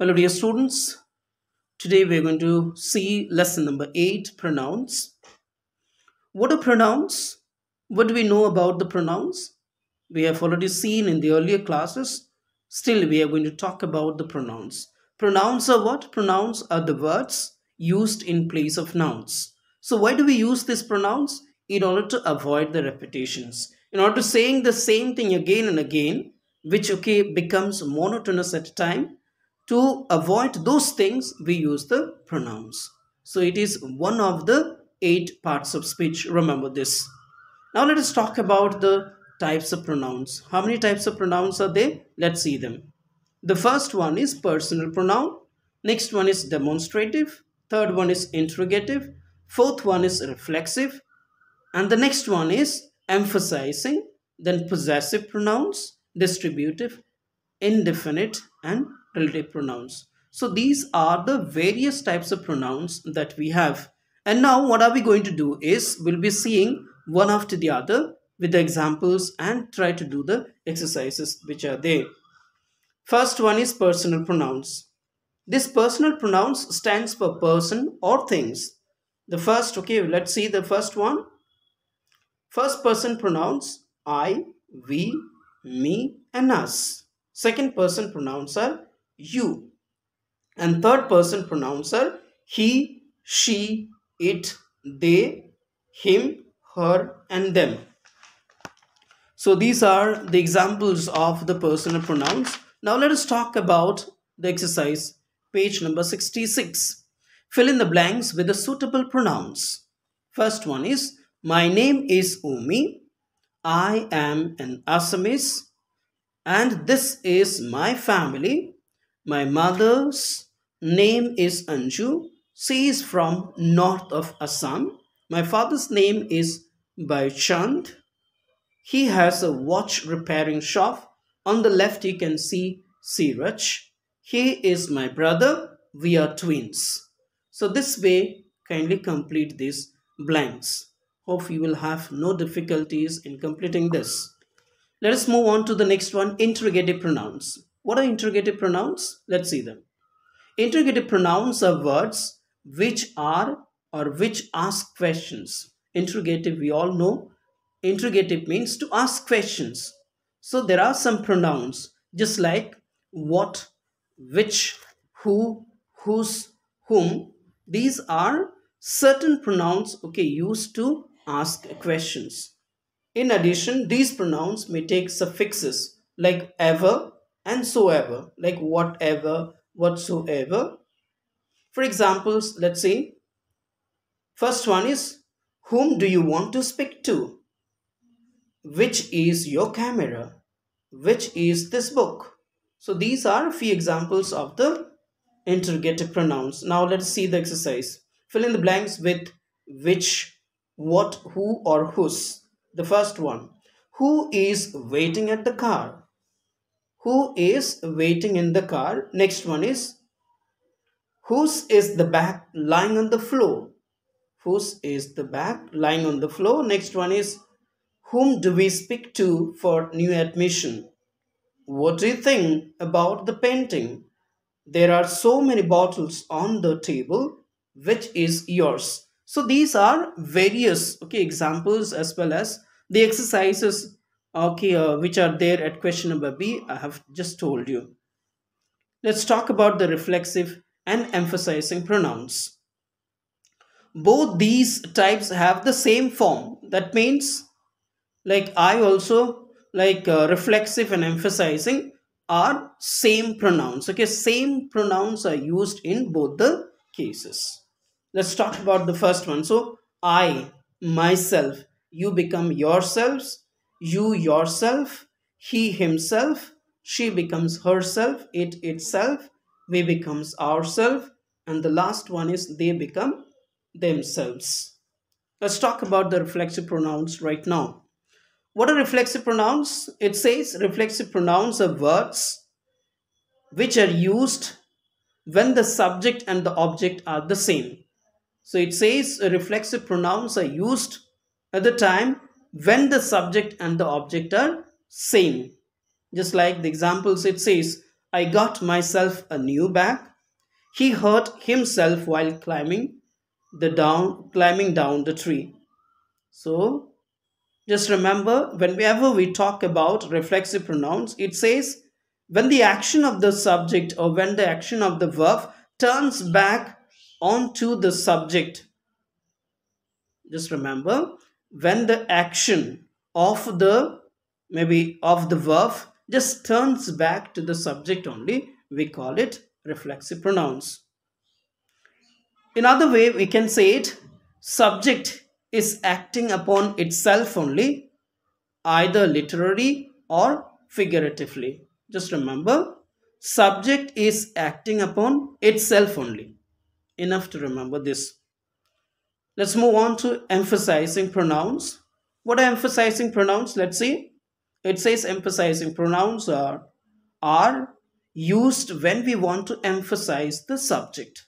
Hello, dear students. Today we are going to see lesson number 8 pronouns. What are pronouns? What do we know about the pronouns? We have already seen in the earlier classes. Still, we are going to talk about the pronouns. Pronouns are what? Pronouns are the words used in place of nouns. So, why do we use these pronouns? In order to avoid the repetitions. In order to saying the same thing again and again, which okay becomes monotonous at a time to avoid those things we use the pronouns. So it is one of the eight parts of speech. Remember this. Now let us talk about the types of pronouns. How many types of pronouns are there? Let's see them. The first one is personal pronoun. Next one is demonstrative. Third one is interrogative. Fourth one is reflexive. And the next one is emphasizing then possessive pronouns distributive indefinite and relative pronouns. So these are the various types of pronouns that we have. And now what are we going to do is we'll be seeing one after the other with the examples and try to do the exercises which are there. First one is personal pronouns. This personal pronouns stands for person or things. The first, okay, let's see the first one. First person pronouns I, we, me and us. Second person pronouns are you. And third person pronouns are he, she, it, they, him, her, and them. So these are the examples of the personal pronouns. Now let us talk about the exercise, page number 66. Fill in the blanks with the suitable pronouns. First one is, my name is Umi. I am an Assamese and this is my family. My mother's name is Anju. She is from north of Assam. My father's name is Baichand. He has a watch repairing shop. On the left you can see Siraj. He is my brother. We are twins. So this way kindly complete these blanks. Hope you will have no difficulties in completing this. Let us move on to the next one, interrogative pronouns. What are interrogative pronouns? Let's see them. Interrogative pronouns are words which are or which ask questions. Interrogative, we all know. Interrogative means to ask questions. So there are some pronouns just like what, which, who, whose, whom. These are certain pronouns okay used to ask questions. In addition, these pronouns may take suffixes like ever and so ever, like whatever, whatsoever. For examples, let's say, first one is, whom do you want to speak to? Which is your camera? Which is this book? So these are a few examples of the interrogative pronouns. Now let's see the exercise. Fill in the blanks with which, what, who or whose. The first one. Who is waiting at the car? Who is waiting in the car? Next one is. Whose is the bag lying on the floor? Whose is the bag lying on the floor? Next one is. Whom do we speak to for new admission? What do you think about the painting? There are so many bottles on the table. Which is yours? So these are various okay examples as well as the exercises okay uh, which are there at question number b i have just told you. Let's talk about the reflexive and emphasizing pronouns. Both these types have the same form. That means like i also like uh, reflexive and emphasizing are same pronouns. Okay same pronouns are used in both the cases. Let's talk about the first one. So i myself you become yourselves, you yourself, he himself, she becomes herself, it itself, we becomes ourself, and the last one is they become themselves. Let's talk about the reflexive pronouns right now. What are reflexive pronouns? It says reflexive pronouns are words which are used when the subject and the object are the same. So it says reflexive pronouns are used at the time when the subject and the object are same. Just like the examples it says, I got myself a new bag. He hurt himself while climbing the down climbing down the tree. So just remember whenever we talk about reflexive pronouns, it says when the action of the subject or when the action of the verb turns back onto the subject. Just remember when the action of the maybe of the verb just turns back to the subject only, we call it reflexive pronouns. In other way, we can say it subject is acting upon itself only, either literally or figuratively. Just remember, subject is acting upon itself only. Enough to remember this. Let's move on to emphasizing pronouns. What are emphasizing pronouns? Let's see. It says emphasizing pronouns are, are used when we want to emphasize the subject.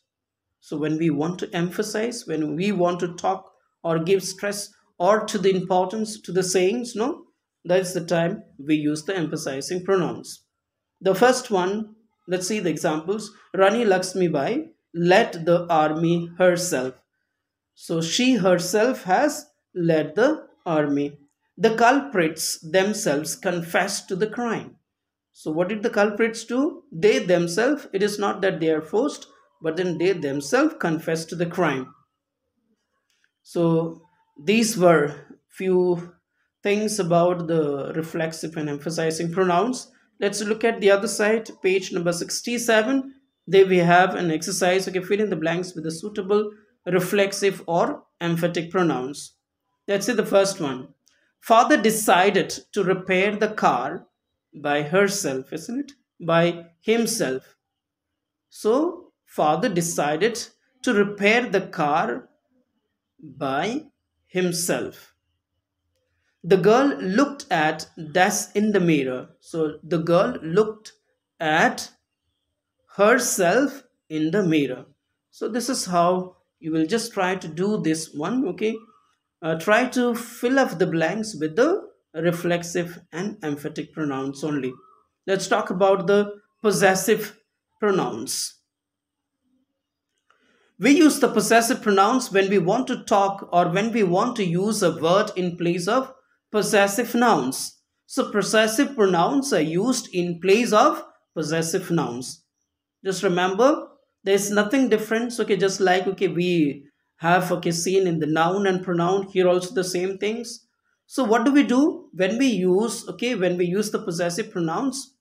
So when we want to emphasize, when we want to talk or give stress or to the importance to the sayings, no, that's the time we use the emphasizing pronouns. The first one, let's see the examples. Rani Lakshmi Bai led the army herself. So she herself has led the army. The culprits themselves confessed to the crime. So what did the culprits do? They themselves, it is not that they are forced, but then they themselves confessed to the crime. So these were few things about the reflexive and emphasizing pronouns. Let's look at the other side, page number 67. There we have an exercise. Okay, fill in the blanks with the suitable reflexive or emphatic pronouns. Let's see the first one. Father decided to repair the car by herself, isn't it? By himself. So father decided to repair the car by himself. The girl looked at Das in the mirror. So the girl looked at herself in the mirror. So this is how you will just try to do this one. Okay. Uh, try to fill up the blanks with the reflexive and emphatic pronouns only. Let's talk about the possessive pronouns. We use the possessive pronouns when we want to talk or when we want to use a word in place of possessive nouns. So possessive pronouns are used in place of possessive nouns. Just remember, there's nothing different. Okay, just like, okay, we have, okay, seen in the noun and pronoun, here also the same things. So what do we do when we use, okay, when we use the possessive pronouns?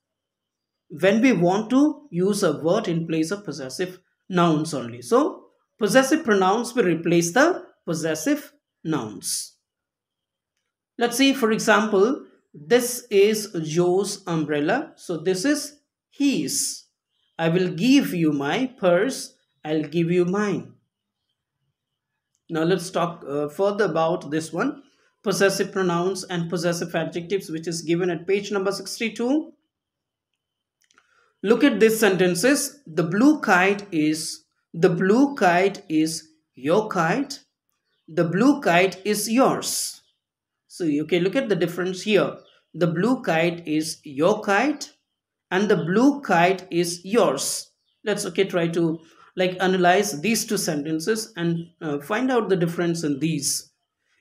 When we want to use a word in place of possessive nouns only. So Possessive pronouns will replace the possessive nouns. Let's see, for example, this is Joe's umbrella. So this is his. I will give you my purse. I'll give you mine. Now let's talk uh, further about this one. Possessive pronouns and possessive adjectives which is given at page number 62. Look at these sentences. The blue kite is the blue kite is your kite. The blue kite is yours. So you can look at the difference here. The blue kite is your kite and the blue kite is yours. Let's okay try to like analyze these two sentences and uh, find out the difference in these.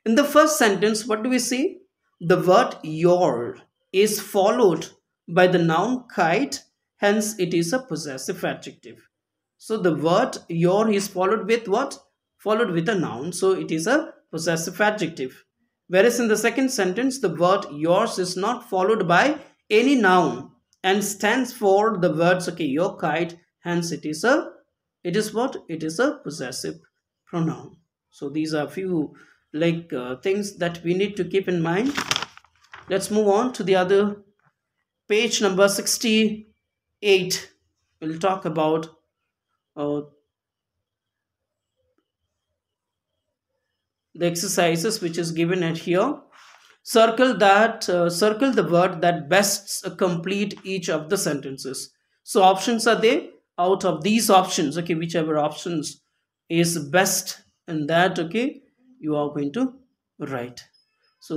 In the first sentence, what do we see? The word your is followed by the noun kite, hence it is a possessive adjective. So the word your is followed with what? Followed with a noun. So it is a possessive adjective. Whereas in the second sentence, the word yours is not followed by any noun and stands for the words, okay, your kite. Hence it is a, it is what? It is a possessive pronoun. So these are few like uh, things that we need to keep in mind. Let's move on to the other page number 68. We'll talk about uh, the exercises which is given at here circle that uh, circle the word that best complete each of the sentences. So options are there. Out of these options okay whichever options is best and that okay you are going to write. So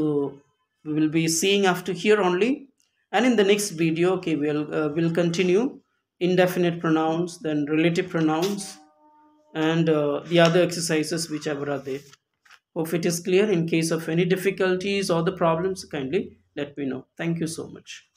we will be seeing after here only. And in the next video okay we'll uh, we'll continue. Indefinite pronouns, then relative pronouns, and uh, the other exercises whichever are there. Hope it is clear. In case of any difficulties or the problems, kindly let me know. Thank you so much.